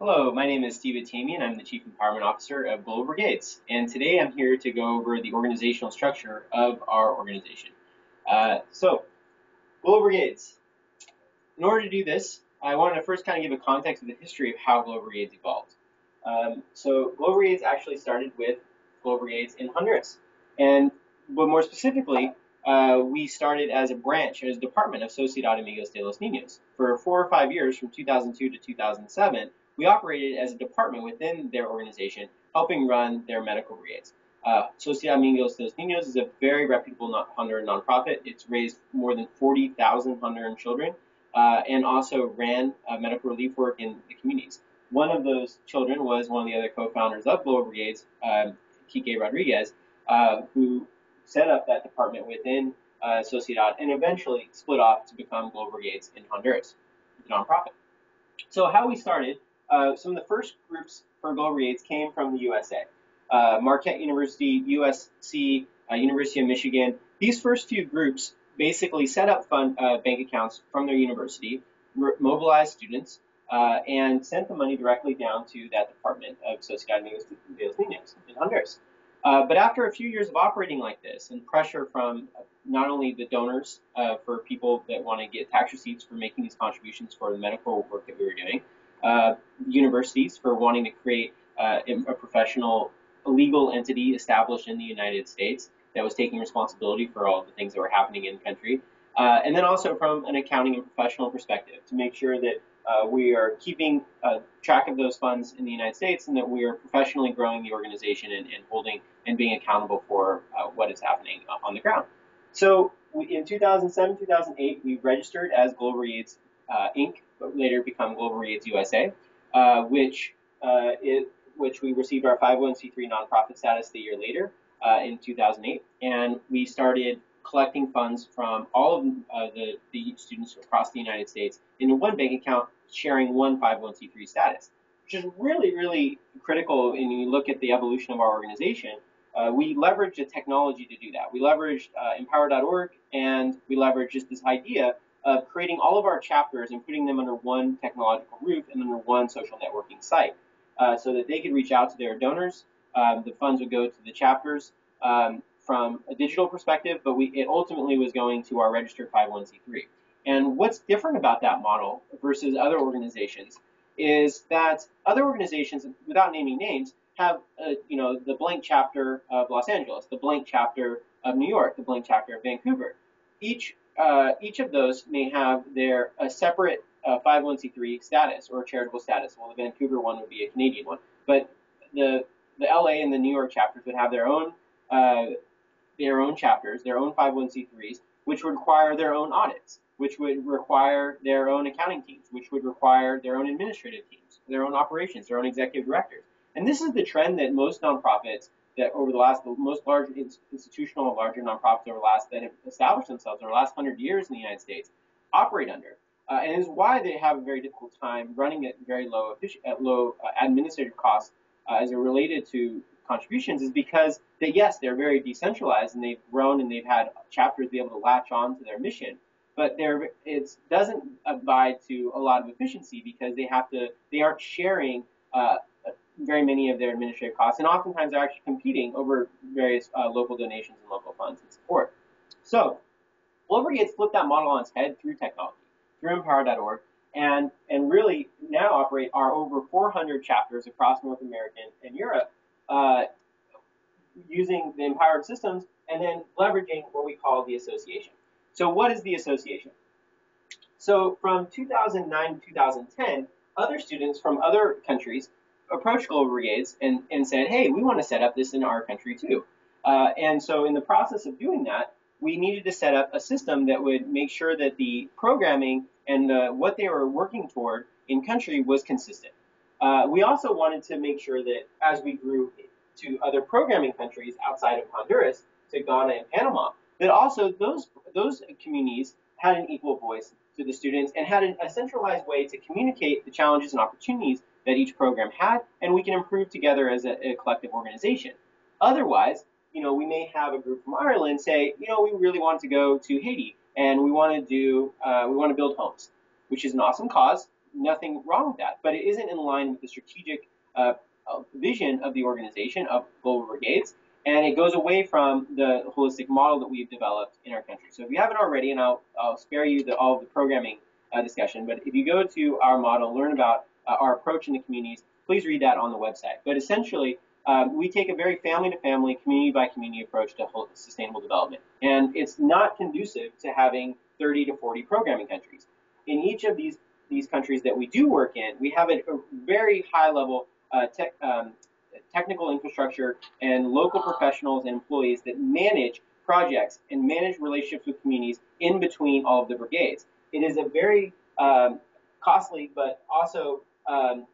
Hello, my name is Steve Atamian. I'm the Chief Empowerment Officer of Global Brigades, and today I'm here to go over the organizational structure of our organization. Uh, so, Global Brigades. In order to do this, I wanted to first kind of give a context of the history of how Global Brigades evolved. Um, so, Global Brigades actually started with Global Brigades in Honduras, and but more specifically, uh, we started as a branch, as a department of Sociedad Amigos de los Niños. For four or five years, from 2002 to 2007, we operated as a department within their organization, helping run their medical brigades. Uh, Sociedad Amigos de los Niños is a very reputable Honduran nonprofit. It's raised more than 40,000 Honduran children uh, and also ran uh, medical relief work in the communities. One of those children was one of the other co-founders of Global Brigades, um, Kike Rodriguez, uh, who set up that department within uh, Sociedad and eventually split off to become Global Brigades in Honduras, the nonprofit. So how we started uh, some of the first groups for Global Brigades came from the USA. Uh, Marquette University, USC, uh, University of Michigan. These first few groups basically set up fund, uh, bank accounts from their university, mobilized students, uh, and sent the money directly down to that department of Sociedad de los Niños in Honduras. Uh, but after a few years of operating like this and pressure from not only the donors for people that want to get tax receipts for making these contributions for the medical work that we were doing, uh, universities for wanting to create uh, a professional legal entity established in the United States that was taking responsibility for all the things that were happening in the country. Uh, and then also from an accounting and professional perspective to make sure that uh, we are keeping uh, track of those funds in the United States and that we are professionally growing the organization and, and holding and being accountable for uh, what is happening on the ground. So we, in 2007, 2008, we registered as Global Brigades Inc., but later become Global Brigades USA, uh, which uh, it, which we received our 501c3 nonprofit status the year later uh, in 2008, and we started collecting funds from all of uh, the, the students across the United States into one bank account, sharing one 501c3 status, which is really, really critical when you look at the evolution of our organization. Uh, we leveraged the technology to do that. We leveraged uh, empower.org and we leveraged just this idea of creating all of our chapters and putting them under one technological roof and under one social networking site uh, so that they could reach out to their donors. Um, the funds would go to the chapters um, from a digital perspective, but we, it ultimately was going to our registered 501c3. And what's different about that model versus other organizations is that other organizations, without naming names, have uh, you know the blank chapter of Los Angeles, the blank chapter of New York, the blank chapter of Vancouver. Each uh, each of those may have their a separate uh, 501c3 status or charitable status. Well, the Vancouver one would be a Canadian one, but the the LA and the New York chapters would have their own uh, their own chapters, their own 501c3s, which would require their own audits, which would require their own accounting teams, which would require their own administrative teams, their own operations, their own executive directors. And this is the trend that most nonprofits that over the last, the most large institutional, larger nonprofits over the last, that have established themselves over the last hundred years in the United States operate under. Uh, and is why they have a very difficult time running at very low, at low uh, administrative costs uh, as it related to contributions is because they, yes, they're very decentralized and they've grown and they've had chapters be able to latch on to their mission, but it doesn't abide to a lot of efficiency because they have to, they aren't sharing uh, very many of their administrative costs, and oftentimes they're actually competing over various uh, local donations and local funds and support. So, Brigades flipped that model on its head through technology, through empower.org, and, and really now operate our over 400 chapters across North America and Europe uh, using the empowered systems and then leveraging what we call the association. So what is the association? So from 2009 to 2010, other students from other countries approached Global Brigades and, and said, hey, we want to set up this in our country too. Uh, and so in the process of doing that, we needed to set up a system that would make sure that the programming and uh, what they were working toward in country was consistent. Uh, we also wanted to make sure that as we grew to other programming countries outside of Honduras, to Ghana and Panama, that also those those communities had an equal voice to the students and had an, a centralized way to communicate the challenges and opportunities that each program had, and we can improve together as a, a collective organization. Otherwise, you know, we may have a group from Ireland say, you know, we really want to go to Haiti and we want to do, uh, we want to build homes, which is an awesome cause. nothing wrong with that, but it isn't in line with the strategic uh, uh, vision of the organization of Global Brigades, and it goes away from the holistic model that we've developed in our country. So if you haven't already, and I'll, I'll spare you the, all of the programming uh, discussion, but if you go to our model, learn about uh, our approach in the communities, please read that on the website. But essentially, um, we take a very family to family, community by community approach to sustainable development. And it's not conducive to having 30 to 40 programming countries. In each of these, these countries that we do work in, we have a, a very high level uh, tech, um, technical infrastructure and local professionals and employees that manage projects and manage relationships with communities in between all of the brigades. It is a very um, costly but also um,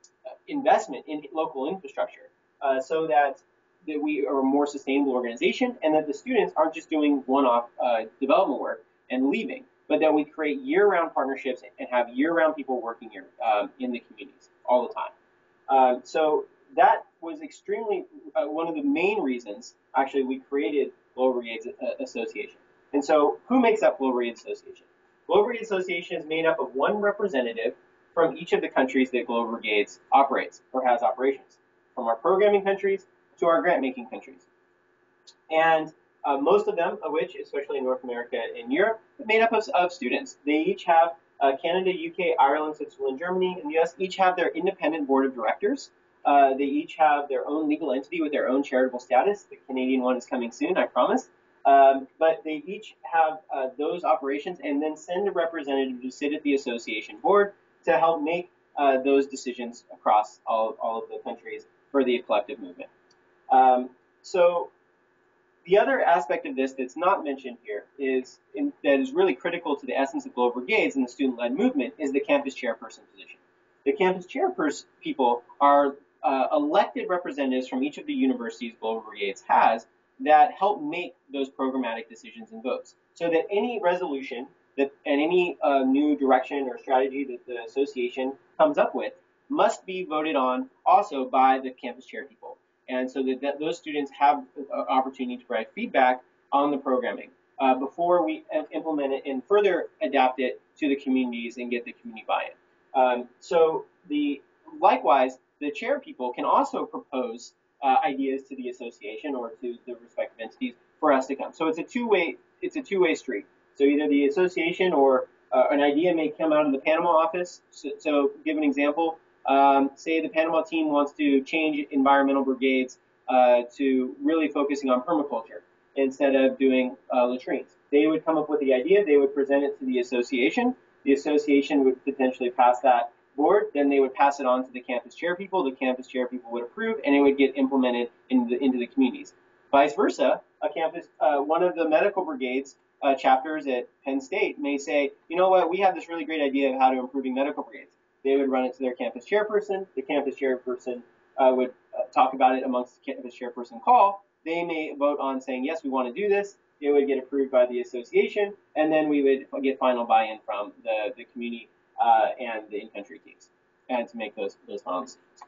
investment in local infrastructure uh, so that, that we are a more sustainable organization and that the students aren't just doing one-off uh, development work and leaving, but that we create year-round partnerships and have year-round people working here um, in the communities all the time. Um, so that was extremely uh, one of the main reasons actually we created Global Brigades uh, Association. And so who makes up Global Brigades Association? Global Brigades Association is made up of one representative from each of the countries that Global Brigades operates or has operations, from our programming countries to our grant-making countries. And uh, most of them, of which, especially in North America and Europe, are made up of, of students. They each have uh, Canada, UK, Ireland, Switzerland, Germany, and the US each have their independent board of directors. Uh, they each have their own legal entity with their own charitable status. The Canadian one is coming soon, I promise. Um, but they each have uh, those operations and then send a representative to sit at the association board to help make uh, those decisions across all, all of the countries for the collective movement. Um, so the other aspect of this that's not mentioned here is in, that is really critical to the essence of Global Brigades and the student-led movement is the campus chairperson position. The campus chairperson people are uh, elected representatives from each of the universities Global Brigades has that help make those programmatic decisions and votes. So that any resolution that and any uh, new direction or strategy that the association comes up with must be voted on also by the campus chair people and so that, that those students have an opportunity to provide feedback on the programming uh, before we implement it and further adapt it to the communities and get the community buy-in. Um, so the likewise, the chair people can also propose uh, ideas to the association or to the respective entities for us to come. So it's a two-way it's a two-way street. So either the association or uh, an idea may come out of the Panama office. So, so give an example. Um, say the Panama team wants to change environmental brigades uh, to really focusing on permaculture instead of doing uh, latrines. They would come up with the idea, they would present it to the association. The association would potentially pass that board, then they would pass it on to the campus chair people. The campus chair people would approve, and it would get implemented into the, into the communities. Vice versa, a campus, uh, one of the medical brigades uh, chapters at Penn State may say, you know what, we have this really great idea of how to improving medical brigades. They would run it to their campus chairperson. The campus chairperson uh, would uh, talk about it amongst the campus chairperson call. They may vote on saying, yes, we want to do this. It would get approved by the association, and then we would get final buy-in from the, the community uh, and the in-country teams and to make those, those final decisions.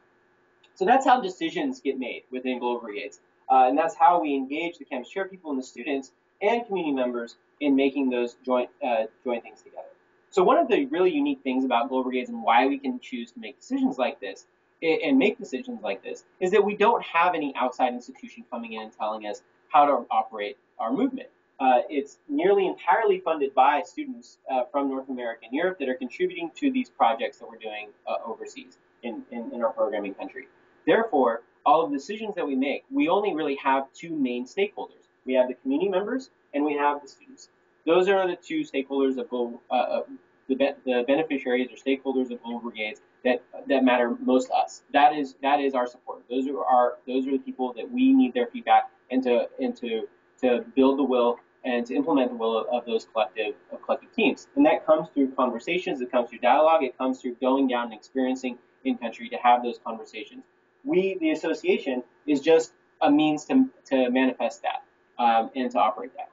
So that's how decisions get made within Global Brigades. Uh, and that's how we engage the campus chair people and the students and community members in making those joint, uh, joint things together. So one of the really unique things about Global Brigades and why we can choose to make decisions like this and make decisions like this is that we don't have any outside institution coming in and telling us how to operate our movement. Uh, it's nearly entirely funded by students uh, from North America and Europe that are contributing to these projects that we're doing uh, overseas in, in, in, our programming country. Therefore, all of the decisions that we make, we only really have two main stakeholders. We have the community members and we have the students. Those are the two stakeholders of global, uh, the, be the beneficiaries or stakeholders of global brigades that that matter most to us. That is that is our support. Those are our those are the people that we need their feedback and to and to to build the will and to implement the will of, of those collective of collective teams. And that comes through conversations, it comes through dialogue, it comes through going down and experiencing in country to have those conversations. We, the association, is just a means to, to manifest that um, and to operate that.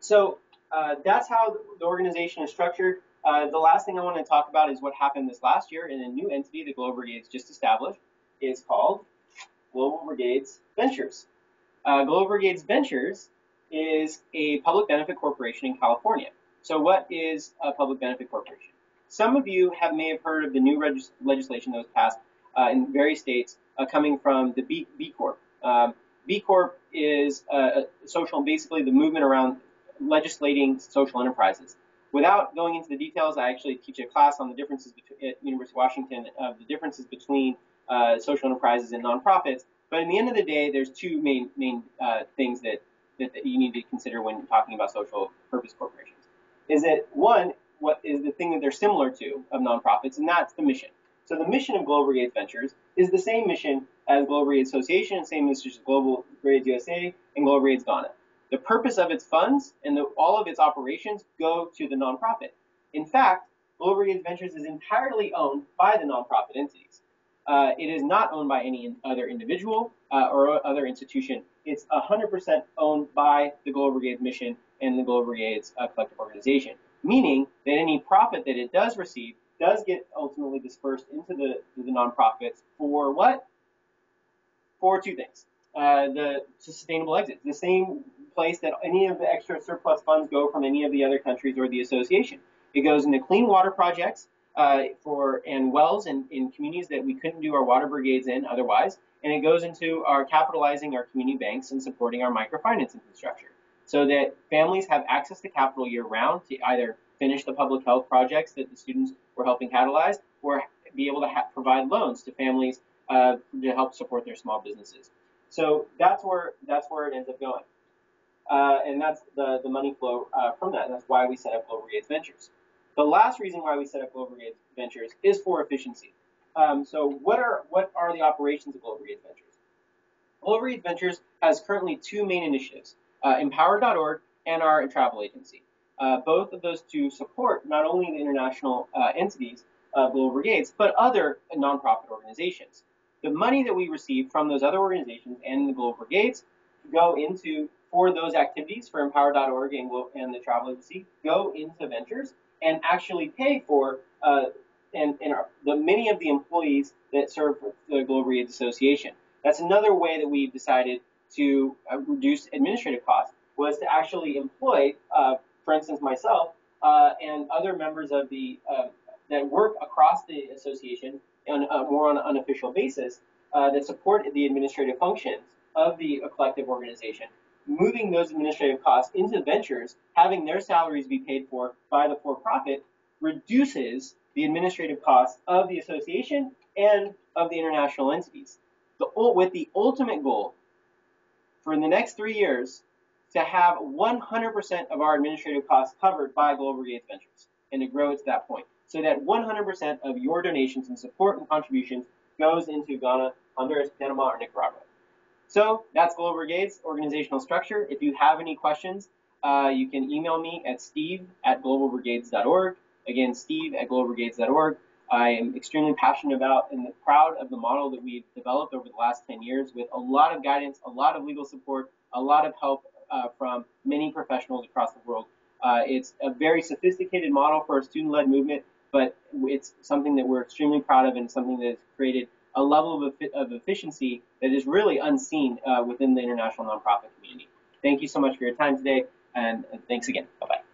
So uh, that's how the organization is structured. Uh, the last thing I want to talk about is what happened this last year in a new entity the Global Brigades just established. It's called Global Brigades Ventures. Uh, Global Brigades Ventures is a public benefit corporation in California. So what is a public benefit corporation? some of you have may have heard of the new legislation that was passed uh, in various states coming from the B, B Corp. Um, B Corp is a social, basically the movement around legislating social enterprises. Without going into the details, I actually teach a class on the differences between, at University of Washington of the differences between uh, social enterprises and nonprofits. But in the end of the day, there's two main main uh, things that, that, that you need to consider when talking about social purpose corporations. Is that one, what is the thing that they're similar to of nonprofits, and that's the mission. So the mission of Global Brigades Ventures is the same mission as Global Brigades Association, same as Global Brigades USA and Global Brigades Ghana. The purpose of its funds and the, all of its operations go to the nonprofit. In fact, Global Brigades Ventures is entirely owned by the nonprofit entities. Uh, it is not owned by any other individual uh, or other institution. It's 100% owned by the Global Brigades mission and the Global Brigades uh, collective organization, meaning that any profit that it does receive does get ultimately dispersed into the, the nonprofits for what? For two things. Uh, the sustainable exit, the same place that any of the extra surplus funds go from any of the other countries or the association. It goes into clean water projects uh, for and wells in, in communities that we couldn't do our water brigades in otherwise, and it goes into our capitalizing our community banks and supporting our microfinance infrastructure, so that families have access to capital year round to either finish the public health projects that the students were helping catalyze, or be able to ha- provide loans to families uh, to help support their small businesses. So that's where that's where it ends up going. Uh, and that's the, the money flow uh, from that. And that's why we set up Global Brigades Ventures. The last reason why we set up Global Brigades Ventures is for efficiency. Um, so what are what are the operations of Global Brigades Ventures? Global Brigades Ventures has currently two main initiatives, uh, Empower.org and our travel agency. Uh, both of those two support not only the international uh, entities of Global Brigades, but other nonprofit organizations. The money that we receive from those other organizations and the Global Brigades go into for those activities for empower.org and, and the travel agency go into ventures and actually pay for uh, and, and our, the many of the employees that serve the Global Brigades Association. That's another way that we've decided to uh, reduce administrative costs was to actually employ, uh, for instance, myself uh, and other members of the uh, that work across the association on a more on an unofficial basis uh, that support the administrative functions of the collective organization moving those administrative costs into ventures, having their salaries be paid for by the for-profit, reduces the administrative costs of the association and of the international entities. The, with the ultimate goal for the next three years to have 100% of our administrative costs covered by Global Brigades Ventures and to grow it to that point so that 100% of your donations and support and contributions goes into Ghana, Honduras, Panama, or Nicaragua. So that's Global Brigades organizational structure. If you have any questions, uh, you can email me at steve at globalbrigades.org. Again, steve at globalbrigades.org. I am extremely passionate about and proud of the model that we've developed over the last 10 years with a lot of guidance, a lot of legal support, a lot of help uh, from many professionals across the world. Uh, it's a very sophisticated model for a student-led movement, but it's something that we're extremely proud of and something that has created a level of, of efficiency that is really unseen uh, within the international nonprofit community. Thank you so much for your time today, and thanks again. Bye bye.